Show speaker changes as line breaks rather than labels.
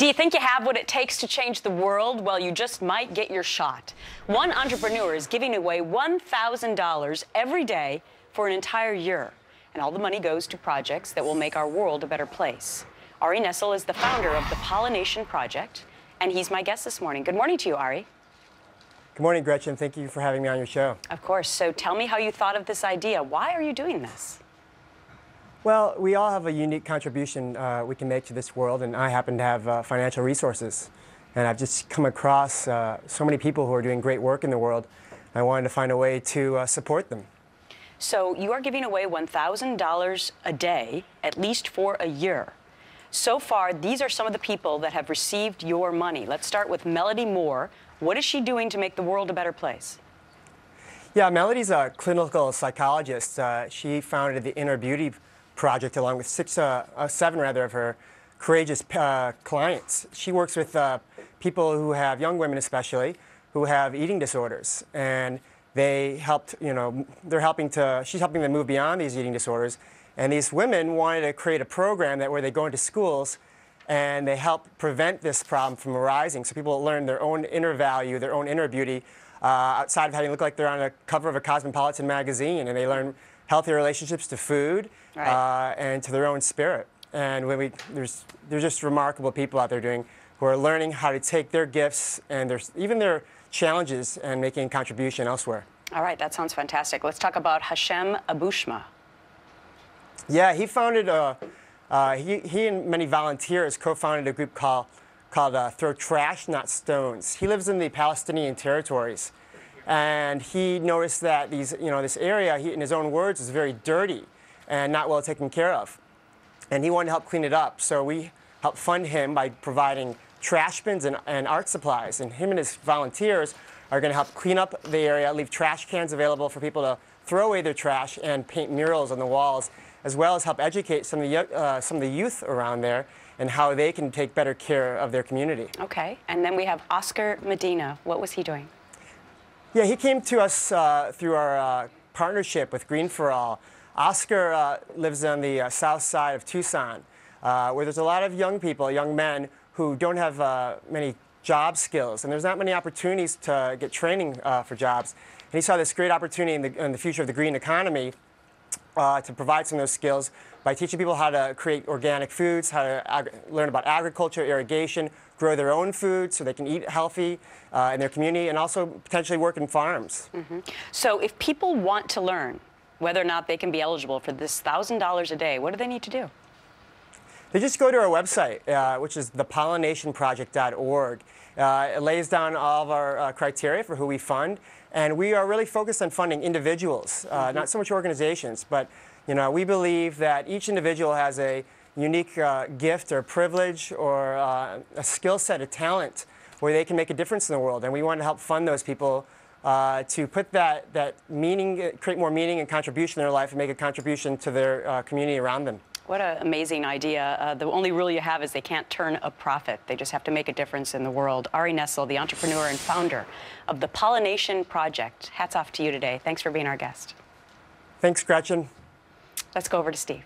Do you think you have what it takes to change the world? Well, you just might get your shot. One entrepreneur is giving away $1,000 every day for an entire year. And all the money goes to projects that will make our world a better place. Ari Nessel is the founder of the Pollination Project, and he's my guest this morning. Good morning to you, Ari.
Good morning, Gretchen. Thank you for having me on your show.
Of course. So tell me how you thought of this idea. Why are you doing this?
Well, we all have a unique contribution uh, we can make to this world, and I happen to have uh, financial resources. And I've just come across uh, so many people who are doing great work in the world. I wanted to find a way to uh, support them.
So you are giving away $1,000 a day, at least for a year. So far, these are some of the people that have received your money. Let's start with Melody Moore. What is she doing to make the world a better place?
Yeah, Melody's a clinical psychologist. Uh, she founded the Inner Beauty project along with six, uh, uh, seven rather of her courageous uh, clients. She works with uh, people who have young women especially who have eating disorders and they helped, you know, they're helping to, she's helping them move beyond these eating disorders. And these women wanted to create a program that where they go into schools and they help prevent this problem from arising so people learn their own inner value, their own inner beauty, uh, outside of having to look like they're on a cover of a Cosmopolitan magazine and they learn healthy relationships to food right. uh, and to their own spirit. And when we, there's, there's just remarkable people out there doing who are learning how to take their gifts and their, even their challenges and making a contribution elsewhere.
All right, that sounds fantastic. Let's talk about Hashem Abushma.
Yeah, he founded, a, uh, he, he and many volunteers co-founded a group called, called uh, Throw Trash, Not Stones. He lives in the Palestinian territories. And he noticed that these, you know, this area, he, in his own words, is very dirty and not well taken care of. And he wanted to help clean it up. So we helped fund him by providing trash bins and, and art supplies. And him and his volunteers are going to help clean up the area, leave trash cans available for people to throw away their trash and paint murals on the walls, as well as help educate some of the, uh, some of the youth around there and how they can take better care of their community.
Okay, and then we have Oscar Medina. What was he doing?
Yeah, he came to us uh, through our uh, partnership with Green for All. Oscar uh, lives on the uh, south side of Tucson, uh, where there's a lot of young people, young men, who don't have uh, many job skills, and there's not many opportunities to get training for jobs. And he saw this great opportunity in the, in the future of the green economy to provide some of those skills by teaching people how to create organic foods, how to learn about agriculture, irrigation, grow their own food so they can eat healthy uh, in their community, and also potentially work in farms.
Mm -hmm. So if people want to learn whether or not they can be eligible for this $1,000 a day, what do they need to do?
They just go to our website, uh, which is thepollinationproject.org. Uh, it lays down all of our uh, criteria for who we fund, and we are really focused on funding individuals, mm -hmm. not so much organizations, but you know, we believe that each individual has a unique uh, gift or privilege or uh, a skill set, a talent where they can make a difference in the world. And we want to help fund those people uh, to put that, that meaning, create more meaning and contribution in their life and make a contribution to their uh, community around them.
What an amazing idea. Uh, the only rule you have is they can't turn a profit. They just have to make a difference in the world. Ari Nessel, the entrepreneur and founder of the Pollination Project. Hats off to you today. Thanks for being our guest.
Thanks, Gretchen.
Let's go over to Steve.